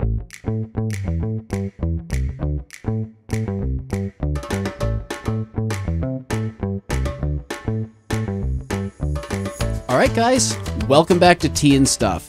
All right, guys, welcome back to Tea and Stuff,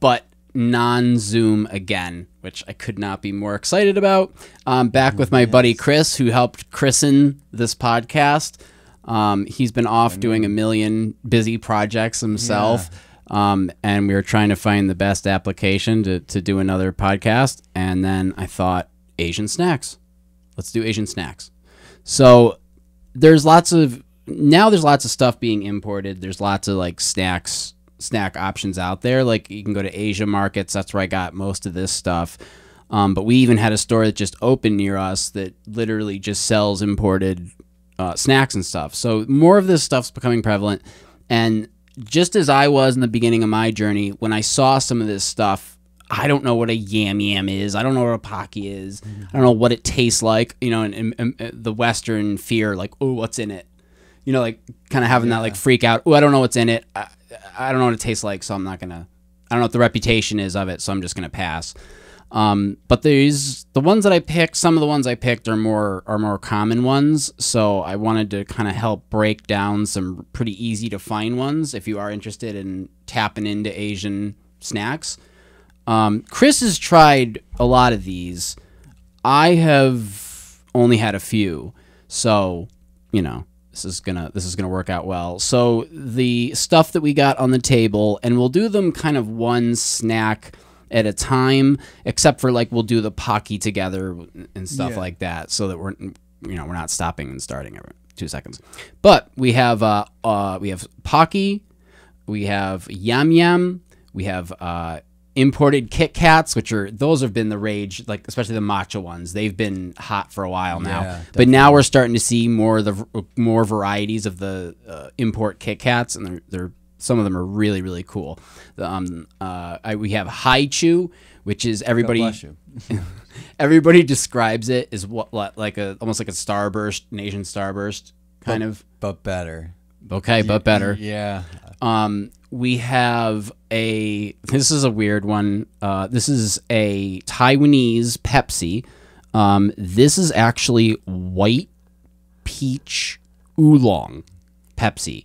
but non Zoom again, which I could not be more excited about. I'm back with my buddy Chris, who helped christen this podcast. Um, he's been off doing a million busy projects himself. Um, and we were trying to find the best application to, to do another podcast. And then I thought, Asian snacks. Let's do Asian snacks. So there's lots of now there's lots of stuff being imported. There's lots of like snacks snack options out there. Like you can go to Asia markets. That's where I got most of this stuff. Um, but we even had a store that just opened near us that literally just sells imported uh, snacks and stuff. So more of this stuff's becoming prevalent. And just as I was in the beginning of my journey, when I saw some of this stuff, I don't know what a yam yam is. I don't know what a pocky is. Mm-hmm. I don't know what it tastes like. You know, and, and- and uh, the Western fear, like, oh, what's in it? You know, like kind of having that like freak out. Oh, I don't know what's in it. I, I don't know what it tastes like, so I'm not gonna. I don't know what the reputation is of it, so I'm just gonna pass. Um, but these the ones that I picked. Some of the ones I picked are more are more common ones. So I wanted to kind of help break down some pretty easy to find ones if you are interested in tapping into Asian snacks. Um, Chris has tried a lot of these. I have only had a few, so you know this is gonna this is gonna work out well. So the stuff that we got on the table, and we'll do them kind of one snack at a time, except for like we'll do the pocky together and stuff Yeah. like that, so that we're you know we're not stopping and starting every two seconds. But we have uh, uh we have pocky, we have yam yam, we have uh imported Kit Kats, which are those have been the rage, like especially the matcha ones. They've been hot for a while now, Yeah, but now we're starting to see more of the more varieties of the uh, import Kit Kats, and they're, they're some of them are really really cool. Um, uh, I, we have Hi-Chew, which is everybody everybody describes it as what like a almost like a starburst, an Asian starburst kind of. But better. Okay, but better. Yeah. Um, we have a. This is a weird one. Uh, this is a Taiwanese Pepsi. Um, this is actually white peach oolong Pepsi,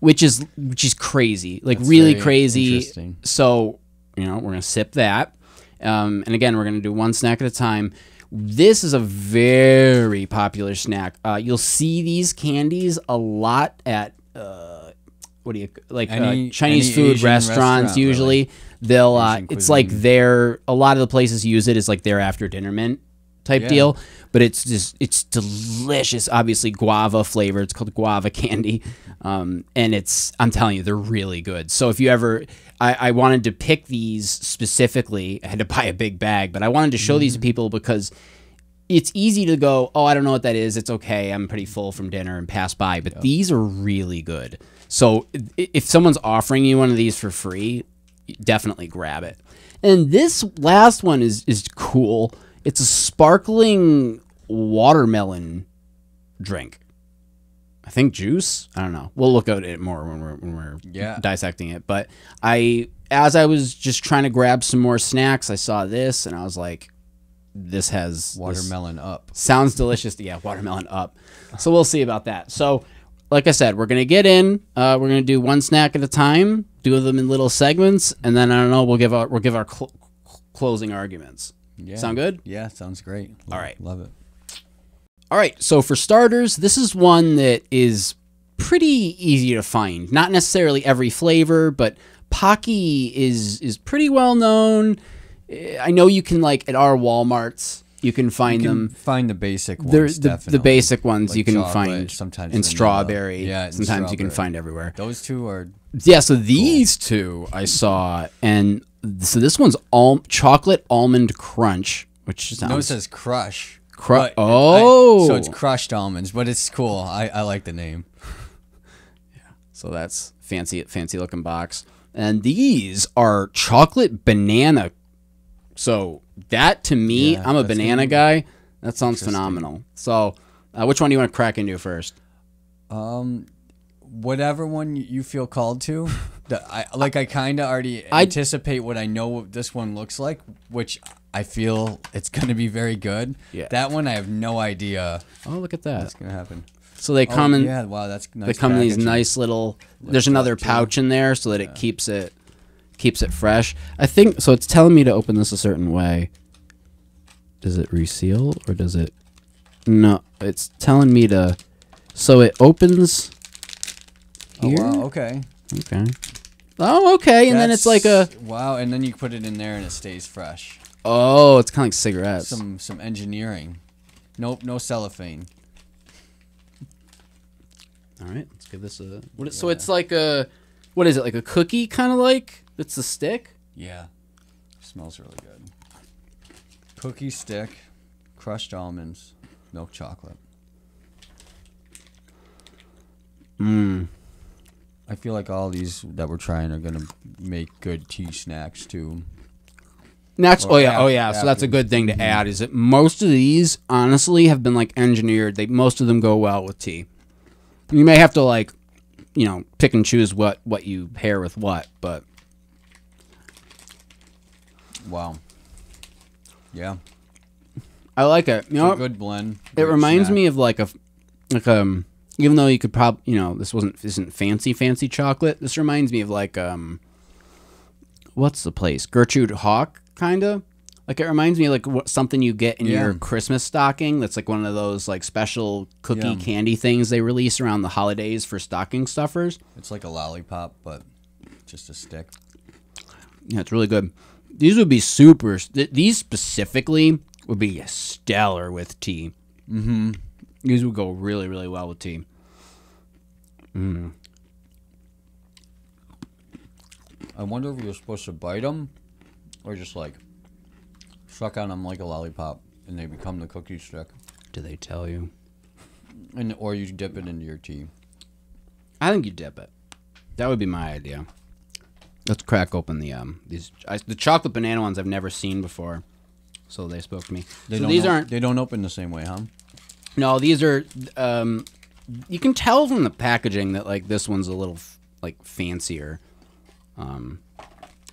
which is which is crazy, like really crazy. So you know we're gonna sip that, um, and again we're gonna do one snack at a time. This is a very popular snack. Uh, you'll see these candies a lot at uh, what do you like Any- uh, Chinese food Asian restaurants. restaurant, usually they'll uh, it's like their a lot of the places use it as like their after dinner mint type Yeah. deal. But it's just it's delicious. Obviously guava flavor. It's called guava candy, um, and it's I'm telling you they're really good. So if you ever I, I wanted to pick these specifically, I had to buy a big bag, but I wanted to show these Mm-hmm. to people because it's easy to go, oh, I don't know what that is. It's okay. I'm pretty full from dinner and pass by. But these are really good. So if someone's offering you one of these for free, definitely grab it. And this last one is is cool. It's a sparkling watermelon drink. I think juice. I don't know. We'll look at it more when we're when we're Yeah. dissecting it. But I, as I was just trying to grab some more snacks, I saw this and I was like, "This has this- Watermelon up. Sounds delicious. Yeah, watermelon up. So we'll see about that. So, like I said, we're gonna get in. Uh, we're gonna do one snack at a time, do them in little segments, and then I don't know. We'll give our we'll give our cl- closing arguments. Yeah. Sound good? Yeah, sounds great. All right. Love it. All right. So for starters, this is one that is pretty easy to find. Not necessarily every flavor, but Pocky is is pretty well known. Eh, I know you can like at our WalMarts. You can find You can them. find the basic ones. They're the, the basic ones Like you can find sometimes and strawberry. Yeah, sometimes you can find everywhere. Those two are Yeah, so these two I saw, and so this one's all chocolate almond crunch, which sounds no, it says crush. Cru- but I- Oh. so it's crushed almonds, but it's cool. I, I like the name. Yeah. So that's fancy, fancy looking box. And these are chocolate banana. So that to me, Yeah, I'm a banana guy. That sounds phenomenal. So, uh, which one do you want to crack into first? Um, whatever one you feel called to. The, I like I kind of already I- anticipate what I know what this one looks like, which I feel it's gonna be very good. Yeah. That one I have no idea Oh, look at that. what's gonna happen. So they come oh, in. yeah, wow, that's nice. they come in these nice little. There's another too. pouch in there so that it keeps it keeps it fresh. I think so. It's telling me to open this a certain way. Does it reseal or does it? No, it's telling me to. So it opens. Oh, wow, okay. Okay. Oh, okay. And then it's like a. Wow, and then you put it in there and it stays fresh. Oh, it's kind of like cigarettes. Some some engineering. Nope, no cellophane. All right, let's give this a. What is, So it's like a, what is it? Like a cookie, kind of like. It's a stick. Yeah. Smells really good. Cookie stick, crushed almonds, milk chocolate. Mmm. I feel like all these that we're trying are gonna make good tea snacks too. Next, Or oh yeah, oh yeah. So that's a good thing to mm-hmm. add. Is that most of these honestly have been like engineered. They most of them go well with tea. You may have to like, you know, pick and choose what what you pair with what, but Wow. Yeah. I like it. You It's know, good blend. it reminds snack. me of like a like um. Even though you could prob, you know, this wasn't isn't fancy fancy chocolate. This reminds me of like um. What's the place? Gertrude Hawk, kind of. Like it reminds me of like what, something you get in Yeah. your Christmas stocking. That's like one of those like special cookie Yeah. candy things they release around the holidays for stocking stuffers. It's like a lollipop, but just a stick. Yeah, it's really good. These would be super. Th- these specifically would be stellar with tea. Mm-hmm. These would go really, really well with tea. I wonder if you're supposed to bite them, or just like suck on them like a lollipop, and they become the cookie stick, Do they tell you? and or you dip it into your tea. I think you dip it. That would be my idea. Let's crack open the um these I, the chocolate banana ones I've never seen before, so they spoke to me. They so don't these aren't. They don't open the same way, huh? No, these are. Um, you can tell from the packaging that like this one's a little f- like fancier. Um,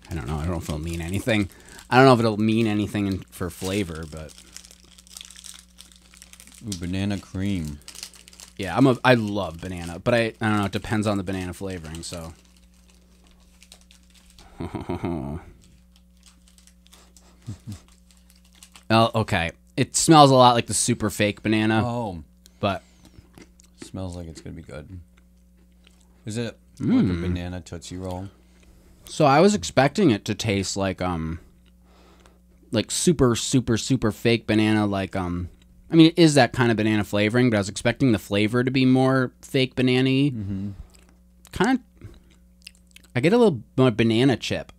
I don't know. I don't know if it'll mean anything. I don't know if it'll mean anything in, for flavor, but Ooh, banana cream. yeah, I'm a. I love banana, but I I don't know. It depends on the banana flavoring. So. oh, okay. It smells a lot like the super fake banana, Oh, but smells like it's gonna be good. Is it like a banana tootsie roll? So I was expecting it to taste like um like super super super fake banana like um I mean it is that kind of banana flavoring, but I was expecting the flavor to be more fake banana mm-hmm. Kind of I get a little more banana chip.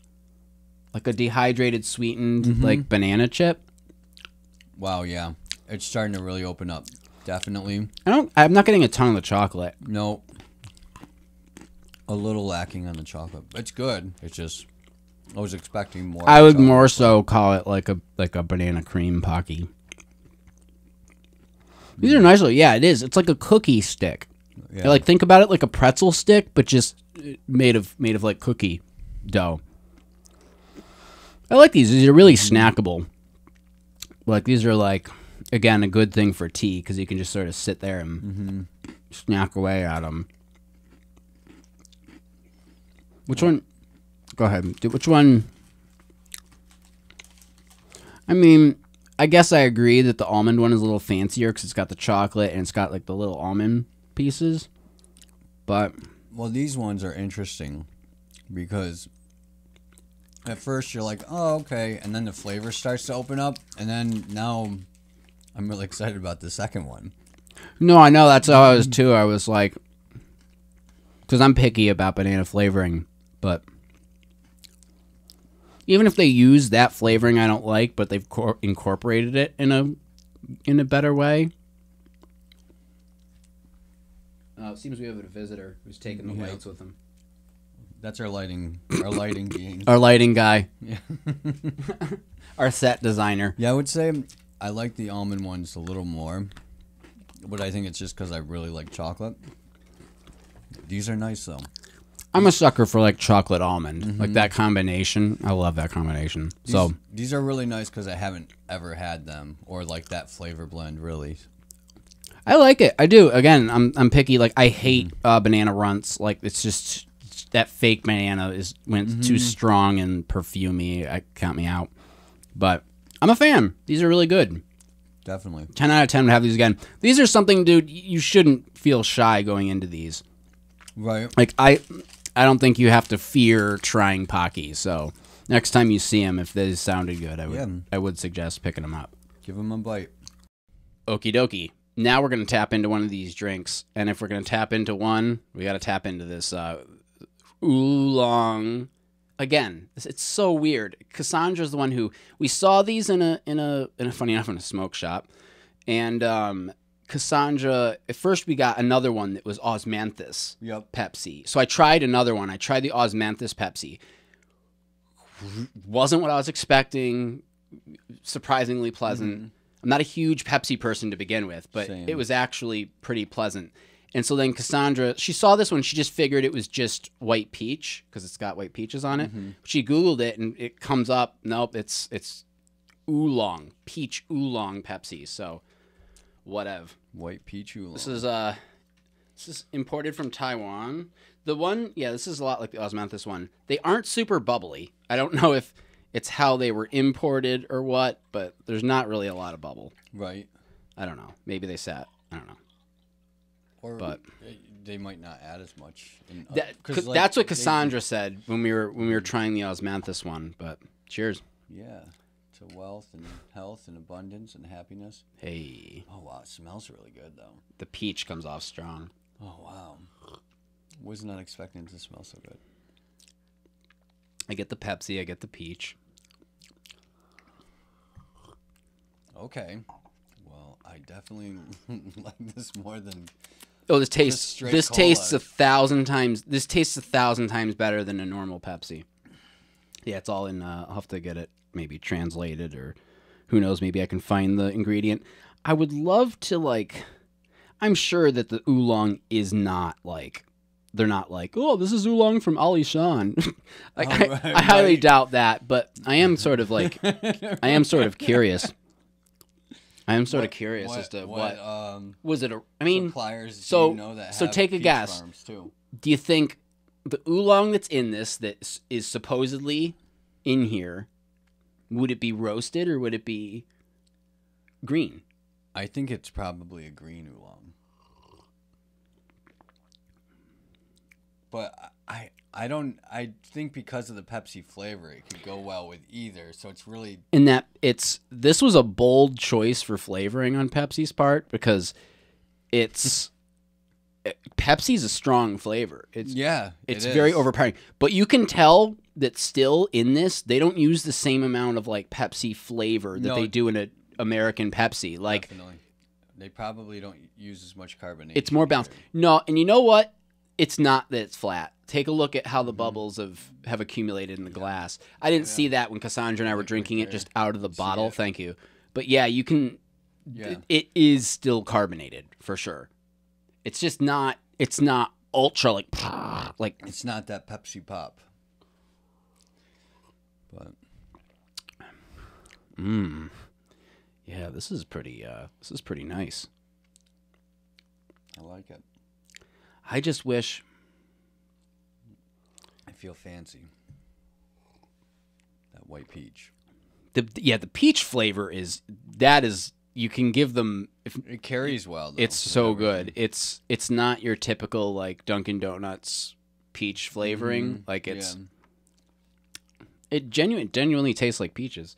Like a dehydrated sweetened mm-hmm. like banana chip. Wow, yeah, it's starting to really open up. Definitely, I don't I'm not getting a ton of the chocolate. no. A little lacking on the chocolate. It's good. It's just I was expecting more. I would more so call it like a like a banana cream pocky. These are mm. nice. little- Yeah, it is. It's like a cookie stick. Yeah. Like think about it like a pretzel stick, but just made of made of like cookie dough. I like these. These are really mm-hmm. snackable. Like these are like again a good thing for tea because you can just sort of sit there and mm-hmm. snack away at them. Which one? Go ahead. Do- Which one? I mean, I guess I agree that the almond one is a little fancier because it's got the chocolate and it's got like the little almond pieces. But Well, these ones are interesting because at first you're like, oh, okay. And then the flavor starts to open up. And then now I'm really excited about the second one. no, I know that's how I was too. I was like, because I'm picky about banana flavoring, but even if they use that flavoring I don't like, but they've cor- incorporated it in a in a better way. Uh, it seems we have a visitor who's taking the Yeah. lights with him. That's our lighting, our lighting being. Our lighting guy, Yeah. our set designer. yeah, I would say I like the almond ones a little more. But I think it's just because I really like chocolate. These are nice though. I'm a sucker for like chocolate almond, like that combination. I love that combination. These, So these are really nice because I haven't ever had them or like that flavor blend. Really, I like it. I do. Again, I'm I'm picky. Like I hate uh, banana runts. Like it's just that fake banana is when it's too strong and perfumey. I count me out. But I'm a fan. These are really good. definitely. 10 out of 10 would have these again. These are something, dude, you shouldn't feel shy going into these. Right. Like, I I don't think you have to fear trying Pocky. So, next time you see them, if they sounded good, I would, Yeah. I would suggest picking them up. Give them a bite. Okie dokie. Now we're going to tap into one of these drinks. And if we're going to tap into one, we got to tap into this uh, oolong. Again, it's, so weird. Cassandra's the one who we saw these in a in a in a funny enough in a smoke shop, and um, Cassandra. At first, we got another one that was Osmanthus Yep. Pepsi. So I tried another one. I tried the Osmanthus Pepsi. Wasn't what I was expecting. Surprisingly pleasant. I'm not a huge Pepsi person to begin with, but Same. it was actually pretty pleasant. And so then Cassandra, she saw this one. She just figured it was just white peach because it's got white peaches on it. She Googled it and it comes up. Nope, it's it's oolong, peach oolong Pepsi. So whatever. White peach oolong. This is uh this is imported from Taiwan. The one, yeah, this is a lot like the Osmanthus one. They aren't super bubbly. I don't know if it's how they were imported or what, but there's not really a lot of bubble. right. I don't know. Maybe they sat. I don't know. Or But- they might not add as much. In, That, like, that's what they- Cassandra said when we were when we were trying the Osmanthus one. But cheers. yeah. To wealth and health and abundance and happiness. Hey, Oh wow, it smells really good though. the peach comes off strong. Oh wow. Was not expecting it to smell so good. I get the Pepsi. I get the peach. Okay. Well, I definitely like this more than Oh, this tastes this cola. tastes a thousand times. This tastes a thousand times better than a normal Pepsi. Yeah, it's all in. Uh, I'll have to get it maybe translated or who knows. Maybe I can find the ingredient. I would love to like. I'm sure that the oolong is not like. They're not like, oh, this is oolong from Ali Shan. like, Oh, I, right, I highly right. doubt that, but I am sort of like, I am sort of curious. I am sort of curious as to what, um was it. A, I mean, suppliers so- you know that so take a guess. do you think the oolong that's in this that is supposedly in here would it be roasted or would it be green I think it's probably a green oolong. But I I don't I think because of the Pepsi flavor it could go well with either. So it's really in that it's this was a bold choice for flavoring on pepsi's part because it's pepsi's a strong flavor it's yeah, it it's very overpowering but you can tell that still in this they don't use the same amount of like pepsi flavor that No. they do in a american pepsi like Definitely. They probably don't use as much carbonation. It's more balanced. No, and you know what? It's not that it's flat. Take a look at how Mm-hmm. the bubbles have have accumulated in the glass. I didn't see that when Cassandra and I were drinking it just out of the bottle. Thank you. But yeah, you can. Yeah. It is still carbonated for sure. It's just not. It's not ultra like like. It's not that Pepsi pop. But Mmm. Yeah, this is pretty. Uh, this is pretty nice. I like it. I just wish. I feel fancy. That white peach. The, yeah, the peach flavor is that is you can give them if It carries well. Though, It's so everything. good. It's it's not your typical like Dunkin' Donuts peach flavoring. Mhm. Like it's Yeah. it genuine genuinely tastes like peaches.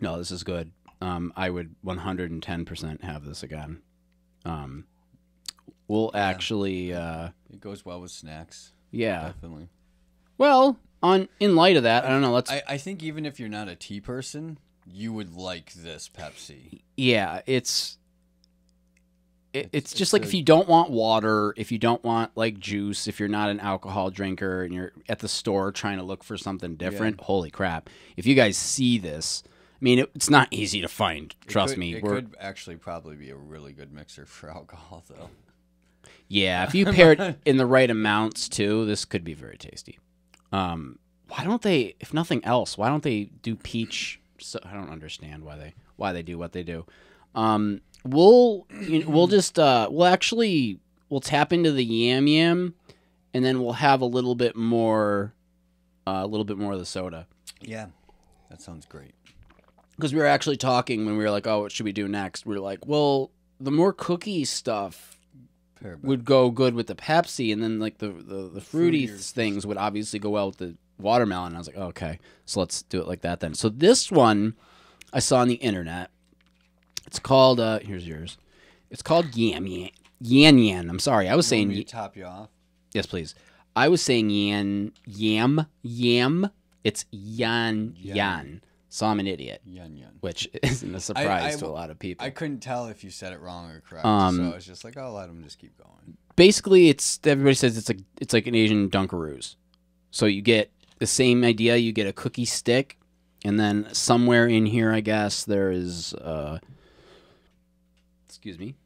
No, this is good. Um, I would 110% have this again. Um, we'll actually, uh, It goes well with snacks. yeah. Definitely. Well, on in light of that, I don't know. Let's I, I think even if you're not a tea person, you would like this Pepsi. yeah it's it's, It's- just it's like a- if you don't want water if you don't want like juice if you're not an alcohol drinker and you're at the store trying to look for something different holy crap if you guys see this mean, it, it's not easy to find. Trust could- me. It We're, could actually probably be a really good mixer for alcohol, though. yeah, if you pair it in the right amounts too, this could be very tasty. Um, why don't they? If nothing else, why don't they do peach? So, I don't understand why they why they do what they do. Um, we'll you know, we'll just uh, we'll actually we'll tap into the yam yam, and then we'll have a little bit more, uh, a little bit more of the soda. Yeah, that sounds great. Because we were actually talking when we were like, "Oh, what should we do next?" We were like, "Well, the more cookie stuff would go good with the Pepsi, and then like the the, the fruity Fruitier. things would obviously go well with the watermelon." I was like, "Okay, so let's do it like that then." So this one I saw on the internet. It's called. uh Here's yours. It's called Yam Yan Yan Yan. I'm sorry, I was Want saying top you off. yes, please. I was saying Yan Yam Yam. It's Yan Yan. Yan. So I'm an idiot Yun yun. which isn't a surprise I- to a lot of people. I couldn't tell if you said it wrong or correct, Um, so I was just like, "I'll let them just keep going." Basically, it's everybody says it's like it's like an Asian Dunkaroos. So you get the same idea. You get a cookie stick, and then somewhere in here, I guess there is, uh, excuse me,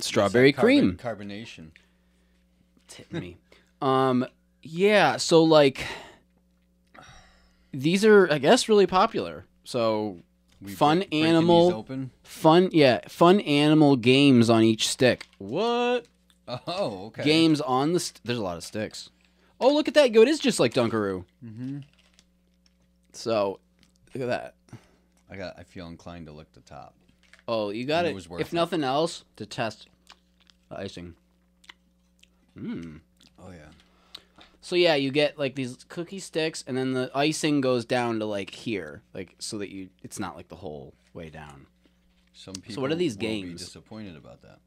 strawberry carbon- cream. carbonation. Tip me. Um, yeah. So like, these are, I guess, really popular. So We Fun break- animal. Open. fun, yeah, fun animal games on each stick. What? Oh, okay. games on the. St- There's a lot of sticks. Oh, look at that! Go! It is just like Dunkaroo. Mm-hmm. So, look at that. I got. I feel inclined to lick the top. Oh, you got It it. was worth if it. nothing else, to test the icing. Hmm. Oh yeah. So yeah, you get like these cookie sticks, and then the icing goes down to like here, like so that you. It's not like the whole way down. Some people. what are these will Be disappointed about that.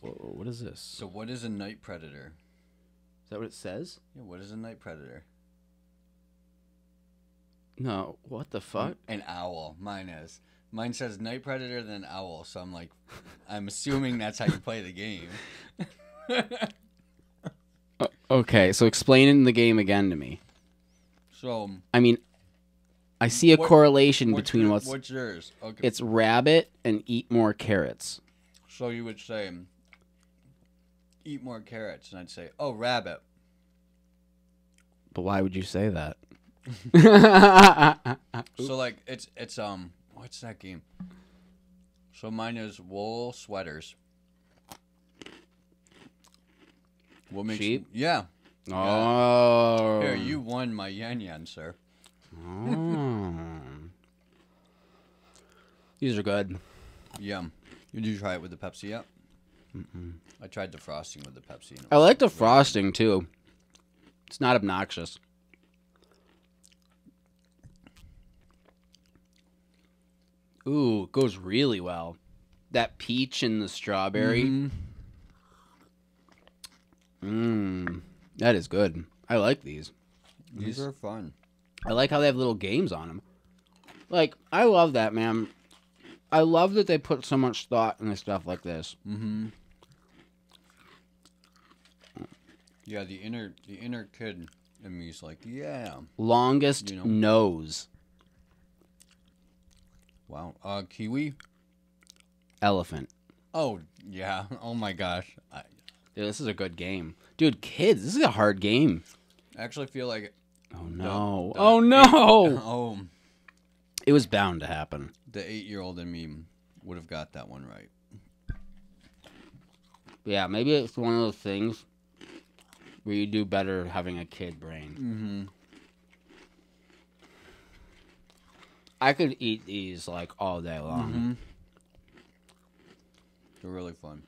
Whoa, what is this? So what is a night predator? Is that what it says? Yeah, what is a night predator? No. What the fuck? An owl. Mine is. Mine says night predator then owl. So I'm like, I'm assuming that's how you play the game. Okay, so explain in the game again to me. So I mean, I see a What- correlation what's between your- what's what's yours? Okay. it's rabbit and eat more carrots. so you would say, eat more carrots, and I'd say, oh, rabbit. But why would you say that? So like it's it's um what's that game? So mine is wool sweaters. What makes Sheep? Yeah. oh. Here, you won my yen yen, sir. Oh. These are good. Yum. Did you try it with the Pepsi yet? I tried the frosting with the Pepsi. I like the really- frosting too. It's not obnoxious. Ooh, it goes really well. That peach and the strawberry. Mhm. Mmm. That is good. I like these. These are fun. I like how they have little games on them. Like, I love that, man. I love that they put so much thought into stuff like this. Mm-hmm. Yeah, the inner the inner kid in me is like, yeah. Longest You know. nose Wow. Uh, kiwi. elephant. Oh yeah. Oh my gosh. I Dude, this is a good game. Dude, kids, this is a hard game. I actually feel like. Oh no. the oh no. Oh, it was bound to happen. the eight-year-old in me would have got that one right. Yeah, maybe it's one of those things where you do better having a kid brain. Mm-hmm. I could eat these like all day long. Mm-hmm. They're really fun.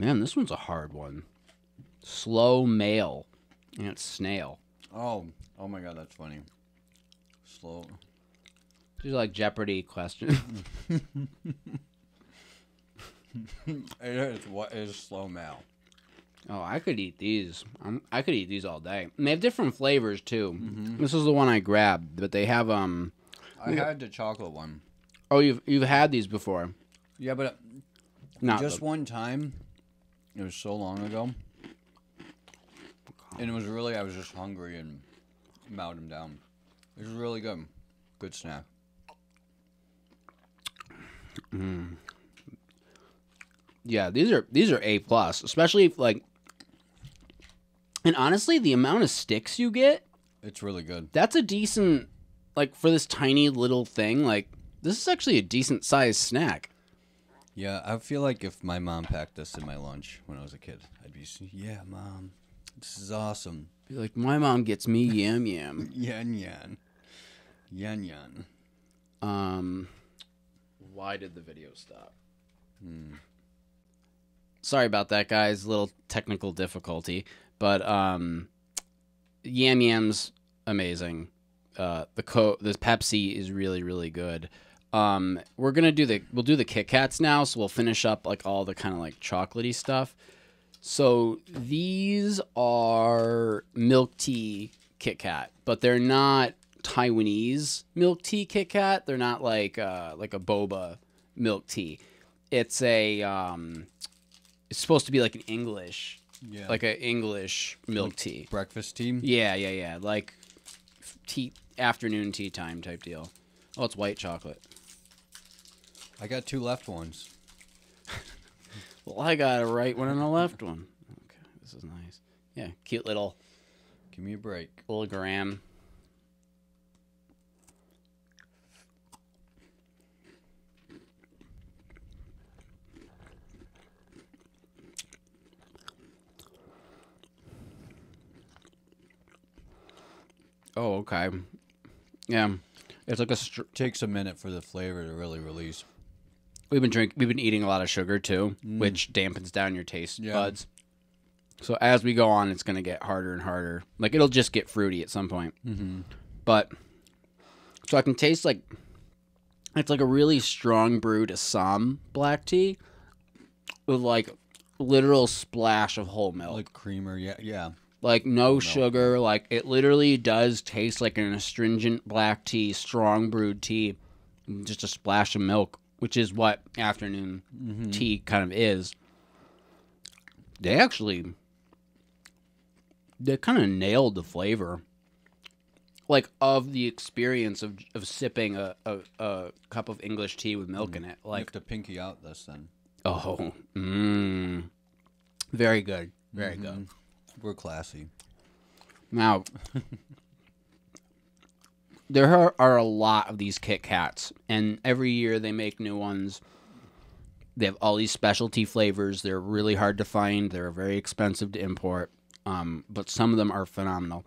Man, this one's a hard one. Slow mail. And it's snail. Oh, oh my god, that's funny. Slow. These are like Jeopardy questions. It is what is slow mail. oh, I could eat these. I'm, I could eat these all day. And they have different flavors too. This is the one I grabbed, but they have um. I had the chocolate one. Oh, you've you've had these before. Yeah, but Not just the- one time. It was so long ago. And it was really I was just hungry and mowed him down. It was really good. Good snack. Mm. Yeah, these are these are A plus, especially if, like. And honestly, the amount of sticks you get, It's really good. that's a decent, like for this tiny little thing. Like this is actually a decent sized snack. Yeah, I feel like if my mom packed this in my lunch when I was a kid, I'd be, yeah, mom, this is awesome. Be like, my mom gets me yam yam. Yan yan. Yan yan. Um, why did the video stop? Sorry about that, guys. Little technical difficulty, but um, Yam Yam's amazing. Uh, the co the Pepsi is really really good. Um, we're gonna do the we'll do the Kit Kats now, so we'll finish up like all the kind of like chocolatey stuff. So these are milk tea Kit Kat, but they're not Taiwanese milk tea Kit Kat. They're not like uh, like a boba milk tea. It's a um, it's supposed to be like an English, Yeah. like an English milk tea. breakfast team. Yeah, yeah, yeah, like tea afternoon tea time type deal. Oh, it's white chocolate. I got two left ones. Well, I got a right one and a left one. Okay, this is nice. Yeah, cute little Give me a break. little gram. Oh, okay. Yeah, it's like a. Str- Takes a minute for the flavor to really release. We've been drink. We've been eating a lot of sugar too, which dampens down your taste Yeah. buds. So as we go on, it's gonna get harder and harder. Like it'll just get fruity at some point. Mm-hmm. But so I can taste like it's like a really strong brewed Assam black tea with like literal splash of whole milk. Like creamer. Yeah, yeah. like no sugar like it literally does taste like an astringent black tea strong brewed tea just a splash of milk which is what afternoon mm-hmm. tea kind of is they actually they kind of nailed the flavor like of the experience of, of sipping a, a, a cup of english tea with milk mm. in it You like have to pinky out this then. oh mm, very good. Very mm-hmm. good. We're classy. Now, there are, are a lot of these Kit Kats, and every year they make new ones. They have all these specialty flavors. They're really hard to find. They're very expensive to import, um, but some of them are phenomenal.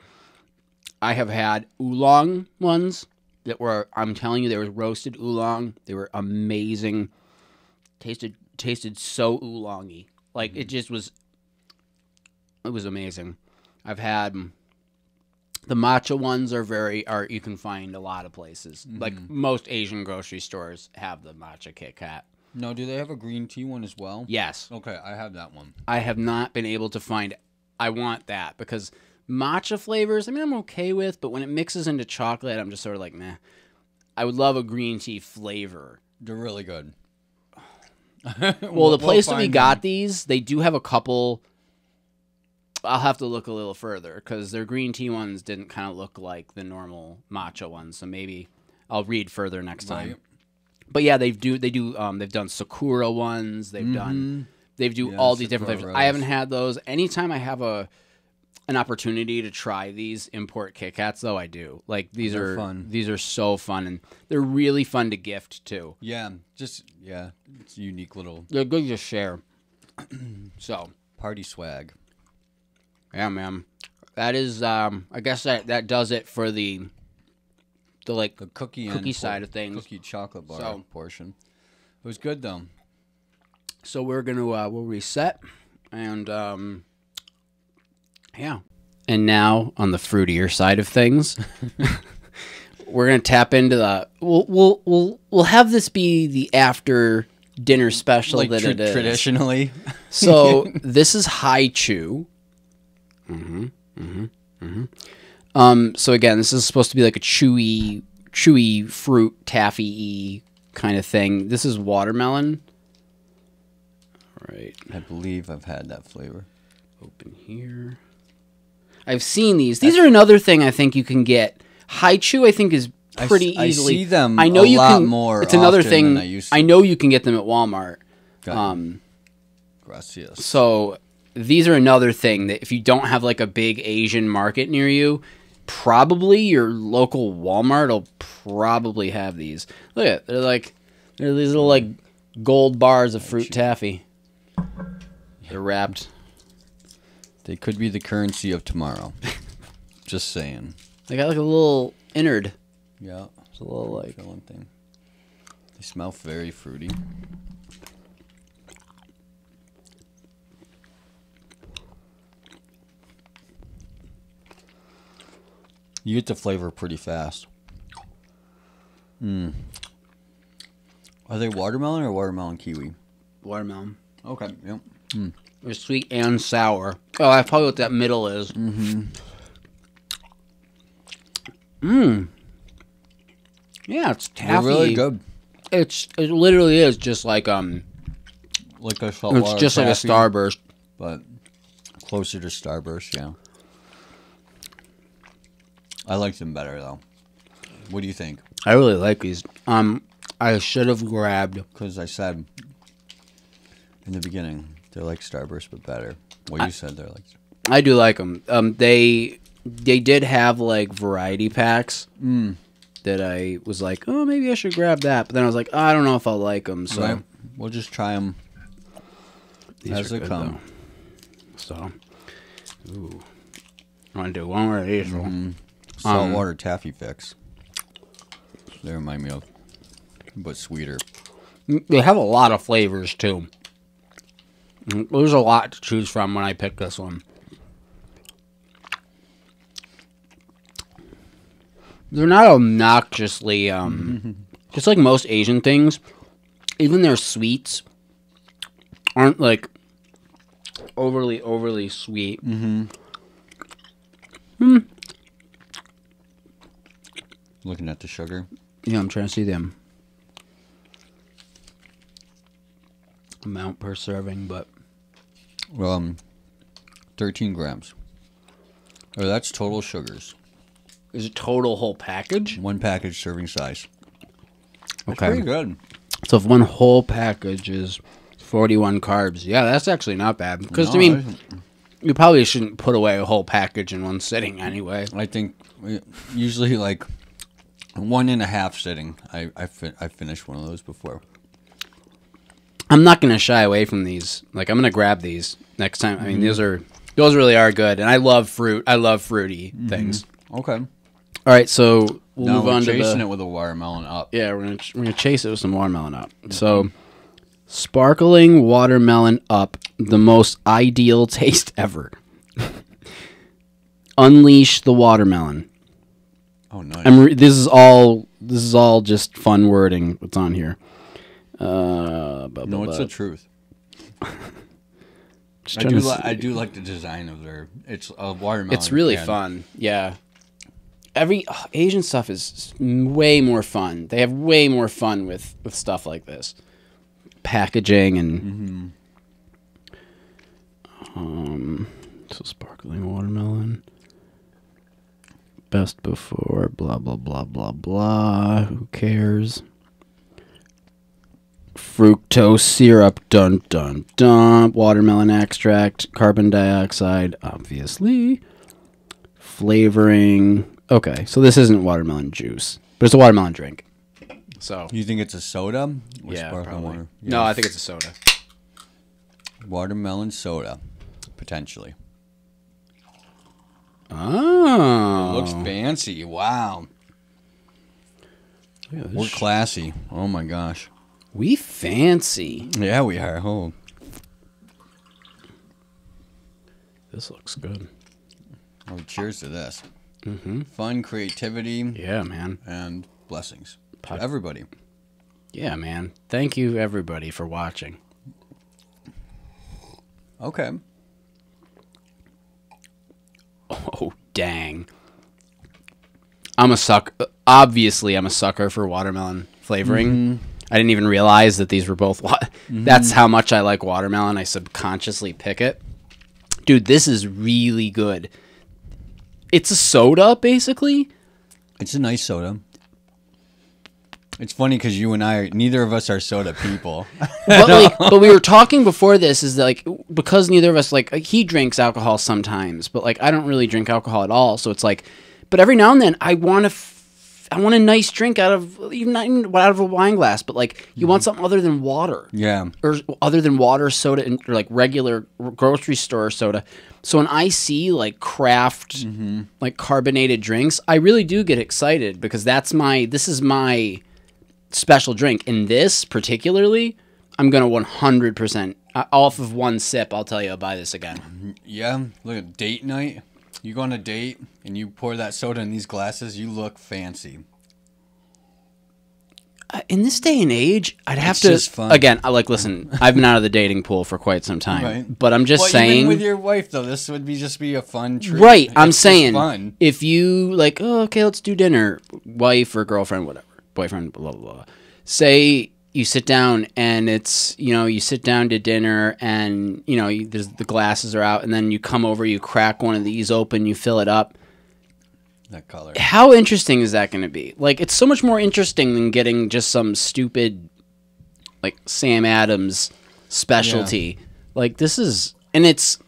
I have had oolong ones that were, I'm telling you, they were roasted oolong. They were amazing. Tasted tasted so oolongy. Like it just was. It was amazing. I've had the matcha ones are very are you can find a lot of places. Mm-hmm. Like most Asian grocery stores have the matcha Kit Kat. No, do they have a green tea one as well? Yes, Okay, I have that one. I have not been able to find. I want that because matcha flavors. I mean, I'm okay with, but when it mixes into chocolate, I'm just sort of like, meh. I would love a green tea flavor. They're really good. Well, the place that we got these, they do have a couple. I'll have to look a little further because their green tea ones didn't kind of look like the normal matcha ones. So maybe I'll read further next time. Right. But yeah, they do. They do. Um, they've done sakura ones. They've done. they've do Yeah, all these different flavors. I haven't had those. Anytime I have a an opportunity to try these import Kit Kats, though, I do. Like these They're are fun. These are so fun, and they're really fun to gift too. Yeah, just yeah, it's a unique little They're good to share. so party swag. Yeah, man. That is um I guess that that does it for the the like The cookie Cookie side of things. cookie chocolate bar So- portion. It was good though. so we're going to uh we'll reset and um yeah. And now on the fruitier side of things, we're going to tap into the we'll we'll we'll we'll have this be the after dinner special Like that tra- it is. traditionally. So this is Hi-Chew. Mm-hmm. Mm-hmm. Mm-hmm. Um. So again, this is supposed to be like a chewy, chewy fruit taffy kind of thing. This is watermelon. All right. I believe I've had that flavor. Open here. I've seen these. These are another thing I think you can get. Hi-Chew, I think, is I pretty I easily. see them I know a you lot can. more It's another thing. I used to. I know you can get them at Walmart. Um, Gracias. so these are another thing that if you don't have like a big Asian market near you, probably your local Walmart will probably have these. Look at they're like they're these little like gold bars of fruit taffy. They're wrapped. They could be the currency of tomorrow. Just saying. They got like a little innard. Yeah. It's a little like Filling thing. They smell very fruity. You get the flavor pretty fast. Hmm. Are they watermelon or watermelon kiwi? watermelon. Okay. Yep. They're sweet and sour. Oh, I probably what that middle is. Mm-hmm. Mmm. Yeah, it's taffy. They're really good. It's it literally is just like um, Like a it's just like a starburst. but closer to Starburst. Yeah. I like them better though. What do you think? I really like these. Um, I should have grabbed. Because I said in the beginning they're like Starburst but better. What you said they're like. I do like them. Um, they they did have like variety packs Mm. that I was like, oh, maybe I should grab that. But then I was like, oh, I don't know if I'll like them. So Right. We'll just try them these as they good, come. though. So, ooh, I want to do one more of these. Mm-hmm. Um, Saltwater taffy fix. They remind me of, but sweeter. They have a lot of flavors too. Mm, There's a lot to choose from when I pick this one. They're not obnoxiously, um, just like most Asian things. Even their sweets aren't like overly, overly sweet. Looking at the sugar. Yeah, I'm trying to see them. Amount per serving, but Um, 13 grams. Oh, that's total sugars. is it total whole package? One package serving size. That's Okay. pretty good. So if one whole package is 41 carbs, yeah, that's actually not bad. Because I No, mean, you probably shouldn't put away a whole package in one sitting anyway. I think usually like one and a half sitting. I I, fin- I finished one of those before. I'm not gonna shy away from these. Like I'm gonna grab these next time. I mean, these mm-hmm. are those really are good, and I love fruit. I love fruity mm-hmm. things. Okay. All right, so we'll now move we're on to chasing the. it with a watermelon up. Yeah, we're gonna we're gonna chase it with some watermelon up. Mm-hmm. So, sparkling watermelon up, the most ideal taste ever. Unleash the watermelon. Oh nice. I'm re- this is all this is all just fun wording. What's on here? Uh, blah, no, it's the truth. I do. Li- I do like the design of their. It's a watermelon. It's really can. fun. Yeah. Every Asian stuff is way more fun. They have way more fun with with stuff like this, packaging and. Um, so sparkling watermelon. Best before blah blah blah blah blah. Who cares? Fructose syrup, dun dun dun. Watermelon extract, carbon dioxide, obviously flavoring. Okay, so this isn't watermelon juice, but it's a watermelon drink. So You think it's a soda? Or yeah, probably. water? No, I think it's a soda. watermelon soda, potentially. Oh, Looks fancy. Wow. We're classy. Oh my gosh. we fancy. Yeah, we are. Oh, This looks good. oh cheers to this. Mm-hmm. Fun, creativity, Yeah, man. and blessings Pod- to everybody. Yeah, man. Thank you everybody for watching. Okay. Oh dang. I'm a suck. Obviously, I'm a sucker for watermelon flavoring. Mm-hmm. I didn't even realize that these were both. Wa- mm-hmm. That's how much I like watermelon. I subconsciously pick it. Dude, this is really good. It's a soda, basically, It's a nice soda. It's funny because you and I, neither of us are soda people. but like, but we were talking before this is that, like because neither of us like uh, he drinks alcohol sometimes, but like I don't really drink alcohol at all. So it's like, but every now and then I want to. F- I want a nice drink out of even not even out of a wine glass, but like you want mm-hmm. something other than water. yeah. or other than water, soda, and or like regular grocery store soda. So when I see like craft, mm-hmm. like carbonated drinks, I really do get excited because that's my this is my special drink. In this particularly, I'm gonna 100 percent off of one sip. I'll tell you, I'll buy this again. Yeah. Look at date night. You go on a date and you pour that soda in these glasses, you look fancy. Uh, In this day and age, I'd have It's to again. I like listen. I've been out of the dating pool for quite some time, Right. but I'm just well, saying. with your wife though, this would be just be a fun treat. Right, I'm saying if you like, oh, okay, let's do dinner, wife or girlfriend, whatever, boyfriend, blah blah blah. Say you sit down and it's you know you sit down to dinner and you know you, there's the glasses are out and then you come over, you crack one of these open, you fill it up. That color. How interesting is that going to be? Like, it's so much more interesting than getting just some stupid, like Sam Adams specialty. Like this is, and it's.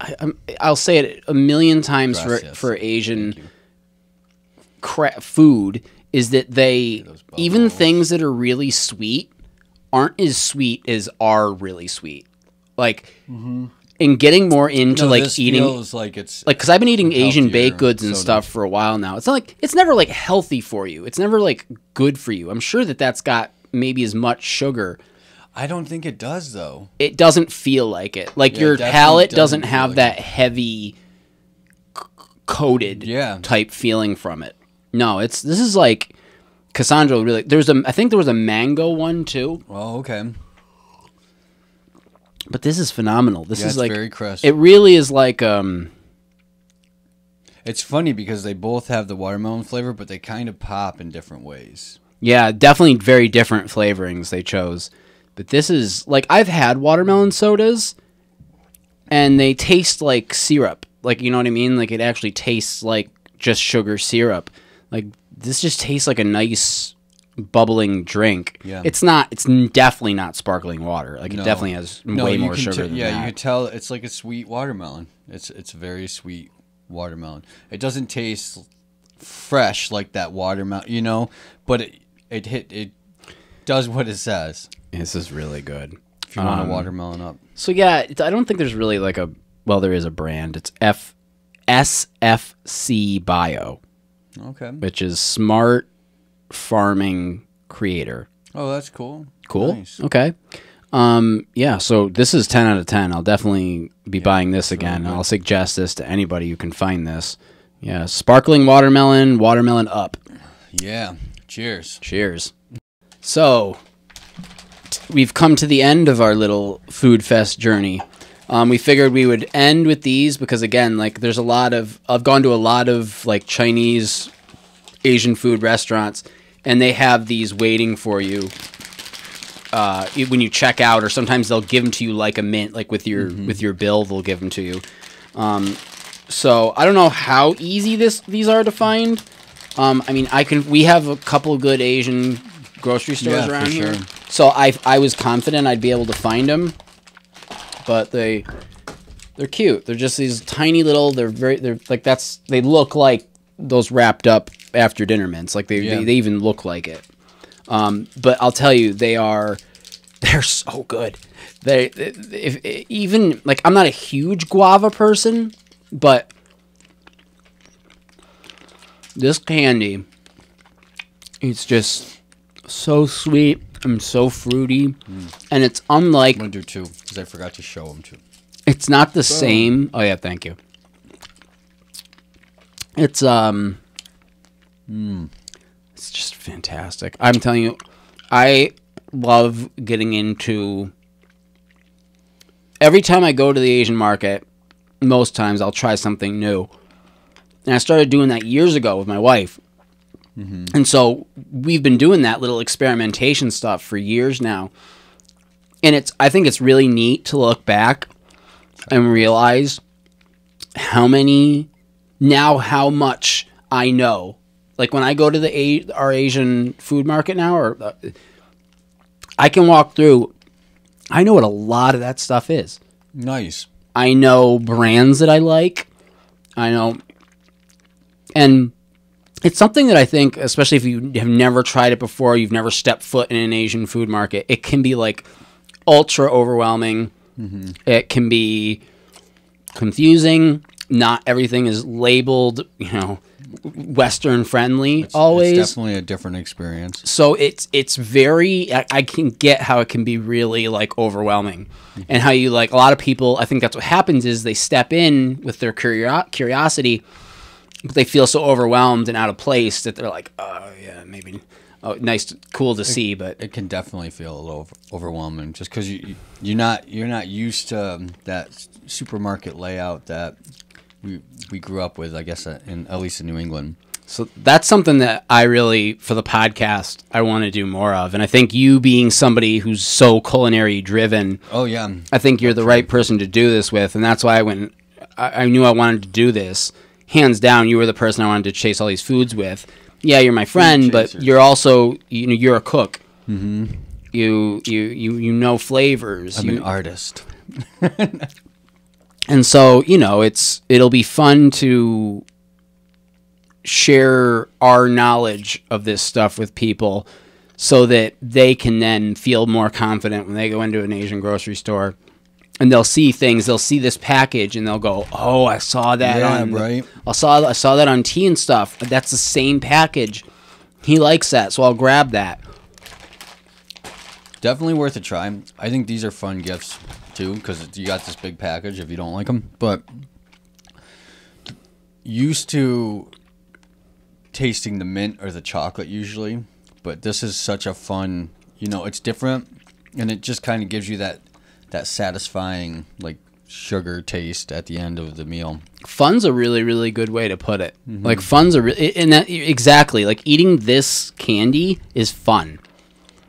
I, I'm, I'll say it a million times for for Asian cra- food is that they even things that are really sweet aren't as sweet as are really sweet. Like, and getting more into Mm-hmm. No, like eating feels like it's like because I've been eating Asian baked goods and soda. stuff for a while now. It's not like it's never like healthy for you. It's never like good for you. I'm sure that that's got maybe as much sugar. I don't think it does though. It doesn't feel like it. Like Yeah, your it palate doesn't doesn't have like that heavy c- coated Yeah. type feeling from it. No, it's this is like Cassandra really. There's a I think there was a mango one too, Oh, okay. but this is phenomenal. This Yeah, is it's like very crisp. it really is like um It's funny because they both have the watermelon flavor, but they kind of pop in different ways. Yeah, definitely very different flavorings they chose. But this is like I've had watermelon sodas and they taste like syrup. Like you know what I mean? Like it actually tastes like just sugar syrup. Like this just tastes like a nice bubbling drink. Yeah. It's not it's definitely not sparkling water. Like it definitely has No, way more sugar yeah, that. you can tell it's like a sweet watermelon. It's it's very sweet watermelon. It doesn't taste fresh like that watermelon, you know, but it it hit it does what it says. this is really good. If you want Um, a watermelon up. So yeah, I don't think there's really like a well there is a brand. It's F S F C Bio. Okay. which is Smart Farming Creator. Oh, that's cool. Cool. Nice. Okay. Um, yeah, so this is 10 out of 10. I'll definitely be buying this again. I'll suggest this to anybody who can find this. Yeah, sparkling watermelon, watermelon up. Yeah. Cheers. Cheers. So, we've come to the end of our little food fest journey. Um, we figured we would end with these because, again, like there's a lot of I've gone to a lot of like Chinese, Asian food restaurants, and they have these waiting for you uh, when you check out, or sometimes they'll give them to you like a mint, like with your with your bill, they'll give them to you. Um, so I don't know how easy this these are to find. Um, I mean, I can. We have a couple good Asian grocery stores Yeah, around here, sure. so I I was confident I'd be able to find them. But they they're cute. They're just these tiny little. They're very. They're like that's. They look like those wrapped up after dinner mints. Like they Yeah. they, they even look like it. Um, but I'll tell you, they are they're so good. They if, if even like I'm not a huge guava person, but this candy, it's just so sweet and so fruity, and it's unlike do two because I forgot to show them too. it's not the same. Oh yeah, thank you. It's um, it's just fantastic. I'm telling you, I love getting into. Every time I go to the Asian market, most times I'll try something new, and I started doing that years ago with my wife. And so we've been doing that little experimentation stuff for years now. And it's I think it's really neat to look back and realize how many now how much I know like when I go to the A- our Asian food market now, or uh, I can walk through. I know what a lot of that stuff is. Nice. I know brands that I like. I know, and it's something that I think, especially if you have never tried it before, you've never stepped foot in an Asian food market, it can be like ultra overwhelming. Mm-hmm. It can be confusing. Not everything is labeled, you know, Western friendly always It's definitely a different experience. so it's it's very I, I can get how it can be really like overwhelming mm-hmm. and how you like a lot of people i think that's what happens is they step in with their curio- curiosity but they feel so overwhelmed and out of place that they're like oh yeah maybe oh nice cool to see but It can definitely feel a little over- overwhelming just because you you- you're not you're not used to um, that supermarket layout that we we grew up with. I guess uh, in at least in New England. So that's something that I really, for the podcast, I want to do more of. And I think you being somebody who's so culinary driven, Oh yeah, I think you're the right person to do this with. And that's why when I, I knew I wanted to do this, hands down, you were the person I wanted to chase all these foods with. Yeah, you're my friend, but you're also, you know, you're a cook. Mm-hmm. You, you, you, you know flavors. I'm you, an artist. and so you know it's it'll be fun to share our knowledge of this stuff with people so that they can then feel more confident when they go into an asian grocery store and they'll see things they'll see this package and they'll go oh i saw that Yeah, on right. i saw i saw that on tea and stuff that's the same package he likes that so i'll grab that Definitely worth a try. I think these are fun gifts too because you got this big package if you don't like them. But used to tasting the mint or the chocolate usually, but this is such a fun. You know, it's different, and it just kind of gives you that that satisfying like sugar taste at the end of the meal. fun's a really really good way to put it Mm-hmm. like fun's a really and that exactly like eating this candy is fun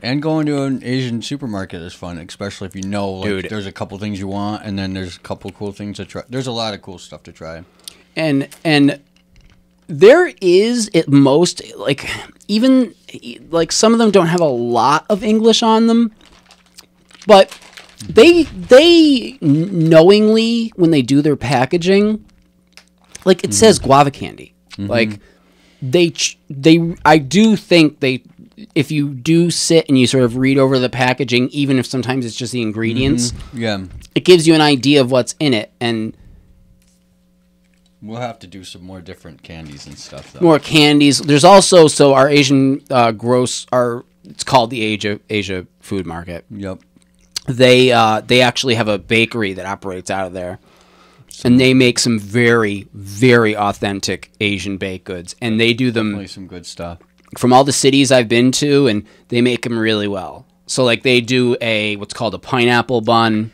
And going to an Asian supermarket is fun, especially if you know like Dude. there's a couple things you want, and then there's a couple cool things to try. There's a lot of cool stuff to try. and and there is at most like even like some of them don't have a lot of english on them but they they knowingly when they do their packaging like it says mm-hmm. guava candy mm-hmm. like they they i do think they if you do sit and you sort of read over the packaging even if sometimes it's just the ingredients mm-hmm. Yeah, it gives you an idea of what's in it and we'll have to do some more different candies and stuff though. more candies. There's also so our Asian uh, gross our it's called the Asia Asia Food Market. Yep. They uh, they actually have a bakery that operates out of there, and they make some very very authentic Asian baked goods, and they do them some good stuff. from all the cities I've been to, and they make them really well. So like they do a what's called a pineapple bun,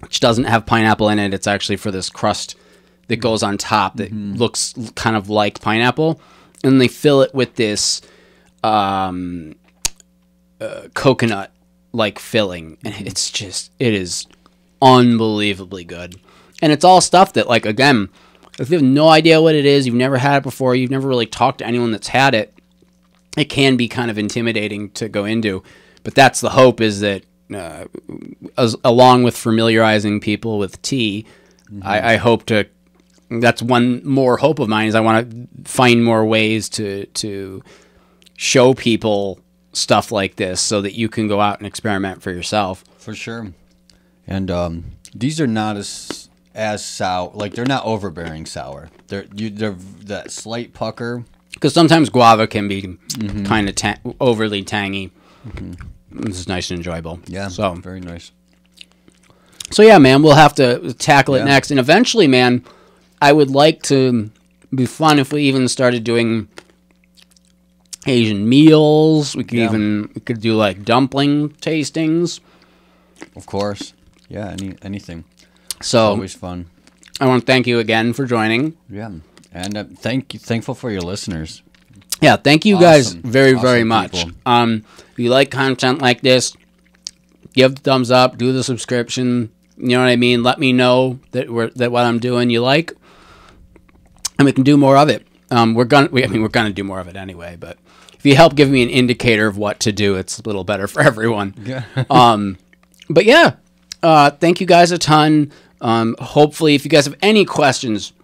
which doesn't have pineapple in it. It's actually for this crust that goes on top that looks kind of like pineapple, and they fill it with this um, uh, coconut like filling, and it's just it is unbelievably good, and it's all stuff that like again. If you have no idea what it is, you've never had it before, you've never really talked to anyone that's had it, it can be kind of intimidating to go into. But that's the hope is that, uh, as, along with familiarizing people with tea, I, I hope to. That's one more hope of mine is I want to find more ways to to show people stuff like this so that you can go out and experiment for yourself. For sure. And um, these are not as as sour. Like they're not overbearing sour. They're you. They're that slight pucker. Because sometimes guava can be kind of ta- overly tangy. This is nice and enjoyable. Yeah. So very nice. So yeah, man, we'll have to tackle it Yeah. next, and eventually, man, I would like to be fun if we even started doing Asian meals. We could Yeah. even we could do like dumpling tastings. Of course. Yeah. Any anything. So Always fun. I want to thank you again for joining. Yeah. And uh, thank you. Thankful for your listeners. Yeah, thank you guys Awesome. very very Awesome much. people. Um, if you like content like this, give the thumbs up, do the subscription. You know what I mean? Let me know that we're that what I'm doing you like, and we can do more of it. Um, we're gonna. We, I mean, we're gonna do more of it anyway. But if you help give me an indicator of what to do, it's a little better for everyone. Yeah. um, but yeah, uh, thank you guys a ton. Um, hopefully, if you guys have any questions,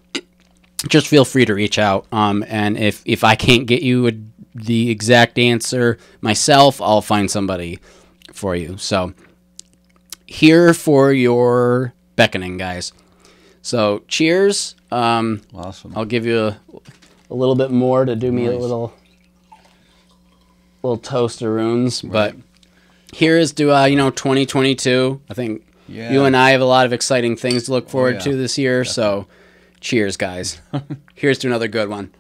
just feel free to reach out. Um, and if if I can't get you a, the exact answer myself, I'll find somebody for you. So here for your beckoning, guys. So cheers. Um, awesome. I'll give you a, a little bit more to do me a little little toast of runes, but here is to uh, you know 2022. I think Yeah. you and I have a lot of exciting things to look forward yeah. to this year. So, cheers, guys. Here's to another good one.